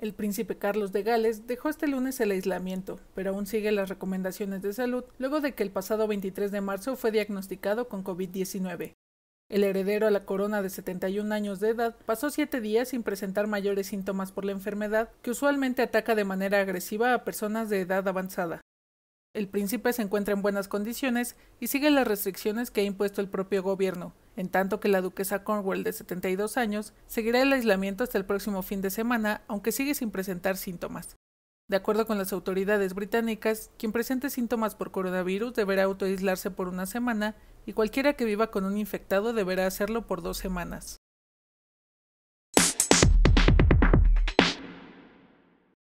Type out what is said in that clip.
El príncipe Carlos de Gales dejó este lunes el aislamiento, pero aún sigue las recomendaciones de salud luego de que el pasado 23 de marzo fue diagnosticado con COVID-19. El heredero a la corona de 71 años de edad pasó siete días sin presentar mayores síntomas por la enfermedad, que usualmente ataca de manera agresiva a personas de edad avanzada. El príncipe se encuentra en buenas condiciones y sigue las restricciones que ha impuesto el propio gobierno, en tanto que la duquesa Cornwall de 72 años seguirá el aislamiento hasta el próximo fin de semana, aunque sigue sin presentar síntomas. De acuerdo con las autoridades británicas, quien presente síntomas por coronavirus deberá autoaislarse por una semana y cualquiera que viva con un infectado deberá hacerlo por dos semanas.